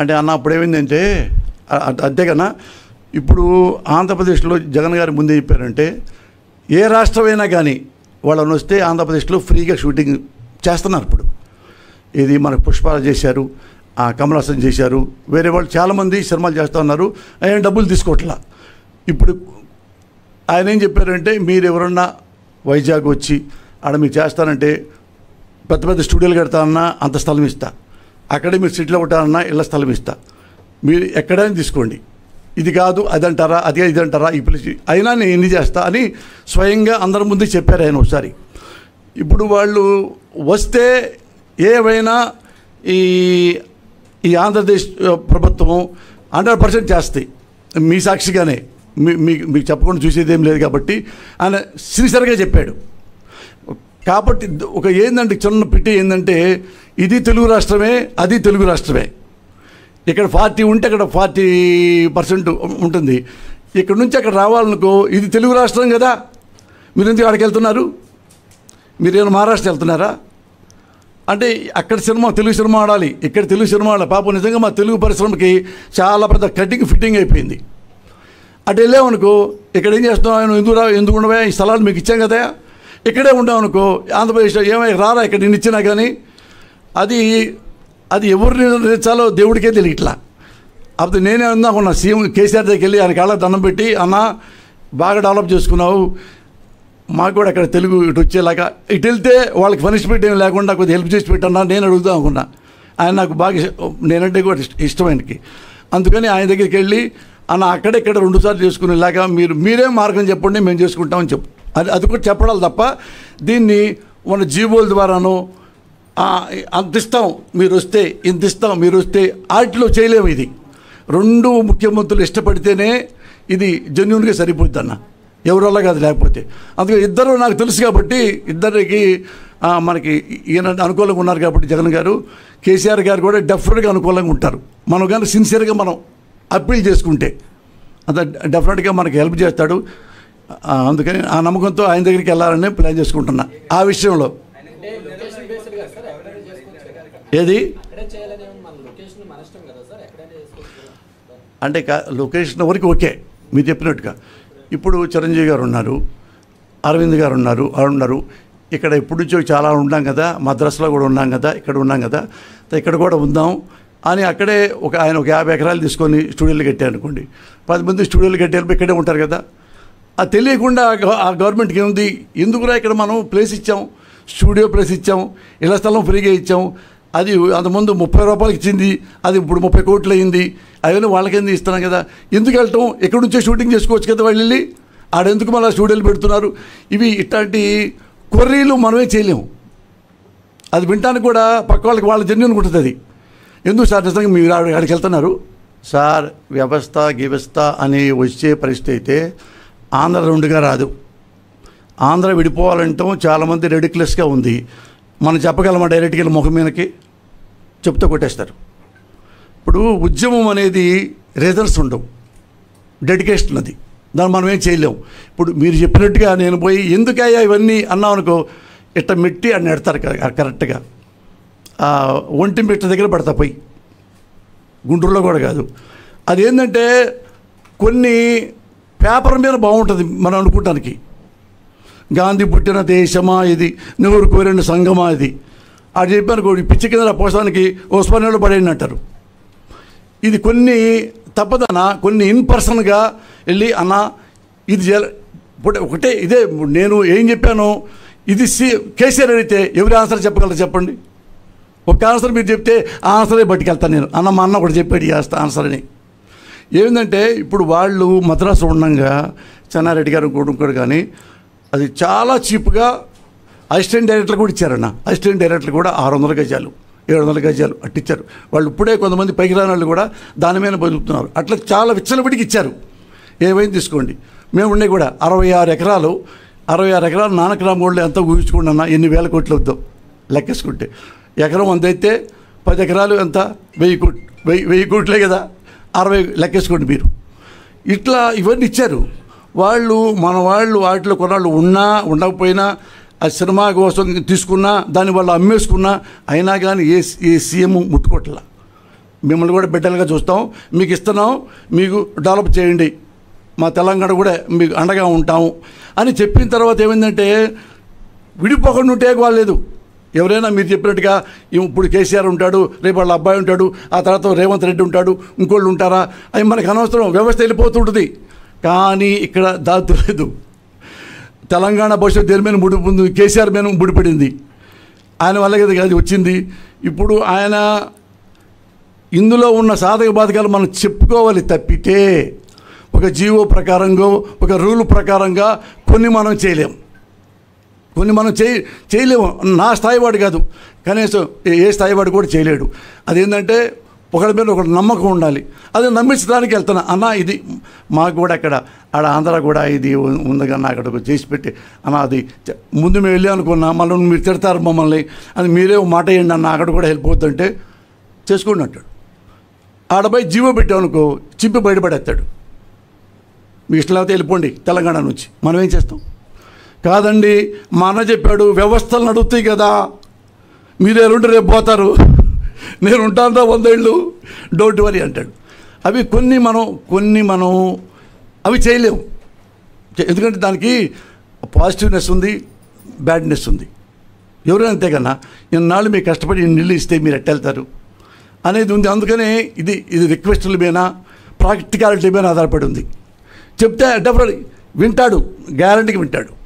అంటే అన్న అప్పుడు ఏమైందంటే అంతేకన్నా ఇప్పుడు ఆంధ్రప్రదేశ్లో జగన్ గారు ముందే చెప్పారంటే ఏ రాష్ట్రమైనా కానీ వాళ్ళని వస్తే ఆంధ్రప్రదేశ్లో ఫ్రీగా షూటింగ్ చేస్తున్నారు ఇప్పుడు. ఇది మన పుష్పాలు చేశారు ఆ చేశారు వేరే వాళ్ళు చాలామంది సినిమాలు చేస్తూ ఉన్నారు ఆయన డబ్బులు తీసుకోవట్లా. ఇప్పుడు ఆయన ఏం చెప్పారంటే మీరు ఎవరన్నా వైజాగ్ వచ్చి ఆడ మీరు చేస్తానంటే పెద్ద పెద్ద స్టూడియోలు కడతానన్నా అంత స్థలం ఇస్తా. అక్కడే మీరు సిటీలో ఉంటారన్నా ఇళ్ళ స్థలం ఇస్తా. మీరు ఎక్కడైనా తీసుకోండి. ఇది కాదు అదంటారా అదే అది ఇది అంటారా ఈ పిలిచి. అయినా నేను ఎన్ని చేస్తా అని స్వయంగా అందరి ముందు చెప్పారు ఆయన ఒకసారి. ఇప్పుడు వాళ్ళు వస్తే ఏవైనా ఈ ఈ ఆంధ్రప్రదేశ్ ప్రభుత్వం హండ్రెడ్ పర్సెంట్ చేస్తాయి. మీ సాక్షిగానే. మీ మీకు మీకు చెప్పకుండా చూసేది ఏం లేదు కాబట్టి ఆయన సిన్సియర్గా చెప్పాడు. కాబట్టి ఒక ఏంటంటే చిన్న పిట్టి ఏంటంటే ఇది తెలుగు రాష్ట్రమే అది తెలుగు రాష్ట్రమే. ఇక్కడ ఫార్టీ ఉంటే అక్కడ ఫార్టీ పర్సెంట్ ఉంటుంది. ఇక్కడ నుంచి అక్కడ రావాలనుకో ఇది తెలుగు రాష్ట్రం కదా. మీరు ఎందుకు అక్కడికి వెళ్తున్నారు? మీరు ఏమైనా మహారాష్ట్ర వెళ్తున్నారా? అంటే అక్కడ సినిమా తెలుగు సినిమా ఆడాలి. ఇక్కడ తెలుగు సినిమా ఆడాలి. పాపం నిజంగా మా తెలుగు పరిశ్రమకి చాలా పెద్ద కటింగ్ ఫిట్టింగ్ అయిపోయింది. అటు వెళ్ళామనుకో ఇక్కడ ఏం చేస్తున్నావు? ఎందుకు రా ఎందుకు ఉండవా? ఈ స్థలాలు మీకు ఇచ్చాం కదా. ఇక్కడే ఉండావు అనుకో ఆంధ్రప్రదేశ్లో ఏమై రారా ఇక్కడ నేను ఇచ్చినా కానీ అది అది ఎవరిని నిర్ణయించాలో దేవుడికే తెలియ ఇట్లా. అప్పుడు నేనే ఉందాకున్నా సీఎం కేసీఆర్ దగ్గరికి వెళ్ళి ఆయన కాళ్ళకి దండం పెట్టి అన్న బాగా డెవలప్ చేసుకున్నావు. మాకు కూడా అక్కడ తెలుగు ఇటు వచ్చేలాగా. ఇటు వెళ్తే వాళ్ళకి పనిష్మెంట్ ఏం లేకుండా కొద్దిగా హెల్ప్ చేసి పెట్టన్నా నేను అడుగుదాం అనుకున్నా. ఆయన నాకు బాగా నేనంటే కూడా ఇష్ట- ఇష్టం ఆయనకి అందుకని ఆయన దగ్గరికి వెళ్ళి అన్న అక్కడెక్కడ రెండు సార్లు చేసుకునేలాగా మీరు మీరే మార్గం చెప్పండి మేము చేసుకుంటామని చెప్పు. అది అది కూడా చెప్పడాలి తప్ప దీన్ని మన జీవోల ద్వారానో ఆ, అంత ఇస్తాం మీరు వస్తే ఇంత ఇస్తాం మీరు వస్తే ఆటిలో చేయలేము ఇది. రెండు ముఖ్యమంత్రులు ఇష్టపడితేనే ఇది జెన్యున్గా సరిపోద్ది అన్న ఎవరల్లా కాదు లేకపోతే. అందుకే ఇద్దరు నాకు తెలుసు కాబట్టి ఇద్దరికి మనకి ఈయన అనుకూలంగా ఉన్నారు కాబట్టి జగన్ గారు కేసీఆర్ గారు కూడా డెఫినెట్గా అనుకూలంగా ఉంటారు. మనం కానీ సిన్సియర్గా మనం అప్పీల్ చేసుకుంటే అంత డెఫినెట్గా మనకి హెల్ప్ చేస్తాడు. అందుకని ఆ నమ్మకంతో ఆయన దగ్గరికి వెళ్ళాలని ప్లాన్ చేసుకుంటున్నా. ఆ విషయంలో. ఏది? అంటే కా- లొకేషన్ వరకు ఓకే. మీరు చెప్పినట్టుగా. ఇప్పుడు చిరంజీవి గారు ఉన్నారు అరవింద్ గారు ఉన్నారు వాళ్ళు ఉన్నారు. ఇక్కడ ఎప్పటి నుంచో చాలా ఉన్నాం కదా మద్రాసులో కూడా ఉన్నాం కదా ఇక్కడ ఉన్నాం కదా. ఇక్కడ కూడా ఉందాం అని అక్కడే ఒక ఆయన ఒక యాభై ఎకరాలు తీసుకొని స్టూడియోలు కట్టారు అనుకోండి పది మంది స్టూడియోలు కట్టారు ఇక్కడే ఉంటారు కదా. అది తెలియకుండా ఆ గవర్నమెంట్కి ఏముంది? ఎందుకురా ఇక్కడ మనం ప్లేస్ ఇచ్చాం? స్టూడియో ప్లేస్ ఇచ్చాం. ఇళ్ళ స్థలం ఫ్రీగా ఇచ్చాం. అది అంతకుముందు ముప్పై రూపాయలకి ఇచ్చింది. అది ఇప్పుడు ముప్పై కోట్లు అయింది. అవన్నీ వాళ్ళకేంది ఇస్తున్నాం కదా? ఎందుకు వెళ్ళటం? ఎక్కడి నుంచో షూటింగ్ చేసుకోవచ్చు కదా వాళ్ళు వెళ్ళి? ఆడెందుకు మళ్ళీ స్టూడియోలు పెడుతున్నారు? ఇవి ఇట్లాంటి కొర్రీలు మనమే చేయలేము. అది వింటానికి కూడా పక్క వాళ్ళకి వాళ్ళ జన్యున్ ఉంటుంది అది. ఎందుకు సార్? నిజంగా మీరు ఆడ- ఆడికి వెళ్తున్నారు? సార్ వ్యవస్థ గివస్థ అని వచ్చే పరిస్థితి అయితే ఆంధ్ర రెండుగా రాదు. ఆంధ్ర విడిపోవాలంటాం చాలామంది రెడిక్లెస్గా ఉంది. మనం చెప్పగలమా డైరెక్ట్గా వెళ్ళి ముఖం మీదకి? చెప్తూ కొట్టేస్తారు. ఇప్పుడు ఉద్యమం అనేది రిజల్ట్స్ ఉండవు. డెడికేషన్ అది. దాన్ని మనం ఏం చేయలేం. ఇప్పుడు మీరు చెప్పినట్టుగా నేను పోయి ఎందుకయ్యా ఇవన్నీ అన్నాం అనుకో ఇట్ట మెట్టి అని నెడతారు కరెక్ట్గా. ఒంటి మెట్ట దగ్గర పడతా పోయి. గుంటూరులో కూడా కాదు. అదేంటంటే కొన్ని పేపర్ మీద బాగుంటుంది మనం అనుకుంటానికి. గాంధీ పుట్టిన దేశమా ఇది? నెహ్రూ కోరిన సంఘమా ఇది? అది చెప్పాను కూడా పిచ్చి కింద పోషానికి ఓస్మానియాలో పడేయండి అంటారు ఇది కొన్ని తప్పదన కొన్ని ఇన్ పర్సన్గా వెళ్ళి అన్న ఇది చేయాలి ఒకటే ఇదే నేను ఏం చెప్పాను ఇది సి కేసీఆర్ అడిగితే ఎవరి ఆన్సర్ చెప్పగలరు చెప్పండి? ఒక ఆన్సర్ మీరు చెప్తే ఆ ఆన్సరే పట్టుకెళ్తాను నేను. అన్న మా అన్న ఒకటి చెప్పాడు ఈ ఆన్సర్ అని. ఏంటంటే ఇప్పుడు వాళ్ళు మద్రాసు ఉండగా చెన్నారెడ్డి గారు కూడా కానీ అది చాలా చీప్గా అసిస్టెంట్ డైరెక్టర్ కూడా ఇచ్చారన్న. అసిస్టెంట్ డైరెక్టర్ కూడా ఆరు వందల గజాలు ఏడు వందల గజాలు అట్టిచ్చారు. వాళ్ళు ఇప్పుడే కొంతమంది పైకి రాని వాళ్ళు కూడా దాని మీద బతుకుతున్నారు. అట్లా చాలా విచ్చలబడికి ఇచ్చారు. ఏమైంది తీసుకోండి. మేము ఉండే కూడా అరవై ఆరు ఎకరాలు అరవై ఆరు ఎకరాలు నానక్రామ్ గోల్డ్ ఎంత ఊహించుకోండి అన్న ఎన్ని వేల కోట్లు వద్దాం లెక్కేసుకుంటే. ఎకరం అంత అయితే పది ఎకరాలు ఎంత? వెయ్యి కోట్లు వెయ్యి వెయ్యి కోట్లే కదా. అరవై లెక్కేసుకోండి మీరు. ఇట్లా ఇవన్నీ ఇచ్చారు. వాళ్ళు మన వాళ్ళు వాటిలో కొన్నాళ్ళు ఉన్నా ఉండకపోయినా ఆ సినిమా కోసం తీసుకున్నా దాన్ని వాళ్ళు అమ్మేసుకున్నా అయినా కానీ ఏ ఏ సీఎం ముట్టుకోవట్లా మిమ్మల్ని కూడా బిడ్డలుగా చూస్తాం. మీకు ఇస్తున్నాం. మీకు డెవలప్ చేయండి. మా తెలంగాణ కూడా మీకు అండగా ఉంటాము. అని చెప్పిన తర్వాత ఏమైందంటే విడిపోకుండా ఉంటే లేదు ఎవరైనా మీరు చెప్పినట్టుగా ఇప్పుడు కేసీఆర్ ఉంటాడు రేపు వాళ్ళ అబ్బాయి ఉంటాడు ఆ తర్వాత రేవంత్ రెడ్డి ఉంటాడు ఇంకోళ్ళు ఉంటారా? అవి మనకు అనవసరం వ్యవస్థ వెళ్ళిపోతుంటుంది. కానీ ఇక్కడ దాతలేదు తెలంగాణ భవిష్యత్తు దేని మీద ముడిపోయింది కేసీఆర్ మీద ముడిపడింది. ఆయన వల్ల కదా అది వచ్చింది. ఇప్పుడు ఆయన ఇందులో ఉన్న సాధక బాధకాలు మనం చెప్పుకోవాలి తప్పితే ఒక జీవో ప్రకారంగా ఒక రూల్ ప్రకారంగా కొన్ని మనం చేయలేం. కొన్ని మనం చేయ చేయలేము. నా స్థాయి వాడు కాదు. కనీసం ఏ- ఏ స్థాయి వాడు కూడా చేయలేడు. అదేంటంటే ఒకరి మీద ఒకటి నమ్మకం ఉండాలి. అది నమ్మించడానికి వెళ్తున్నా. అన్న ఇది మాకు కూడా అక్కడ ఆడ ఆంధ్ర కూడా ఇది ఉందిగా నా అక్కడ చేసి పెట్టి. అన్న అది ముందు మేము వెళ్ళి అనుకున్నా మళ్ళీ మీరు తిడతారు మమ్మల్ని. అది మీరే మాట వేయండి అన్న అక్కడ కూడా హెల్ప్ అవుతుంటే చేసుకోండి అంటాడు. ఆడపై జీవో పెట్టామనుకో చింపి బయటపడేస్తాడు మీ ఇష్టం లేకపోతే వెళ్ళిపోండి తెలంగాణ నుంచి. మనం ఏం చేస్తాం? కాదండి మా అన్న చెప్పాడు వ్యవస్థలు నడుస్తాయి కదా. మీరు ఎరుంటే రేపు పోతారు. నేను ఉంటాను వందేళ్ళు. డోంట్ వరీ అంటాడు. అవి కొన్ని మనం కొన్ని మనం అవి చేయలేము. ఎందుకంటే దానికి పాజిటివ్నెస్ ఉంది బ్యాడ్నెస్ ఉంది. ఎవరైనా అంతే కన్నా ఇన్నాళ్ళు మీకు కష్టపడి ఇన్ని నీళ్ళు ఇస్తే మీరు ఎట్టెళ్తారు అనేది ఉంది. అందుకనే ఇది ఇది రిక్వెస్టుల మీద ప్రాక్టికాలిటీ మీద ఆధారపడి ఉంది. చెప్తే డెఫినెట్ వింటాడు గ్యారంటీకి వింటాడు.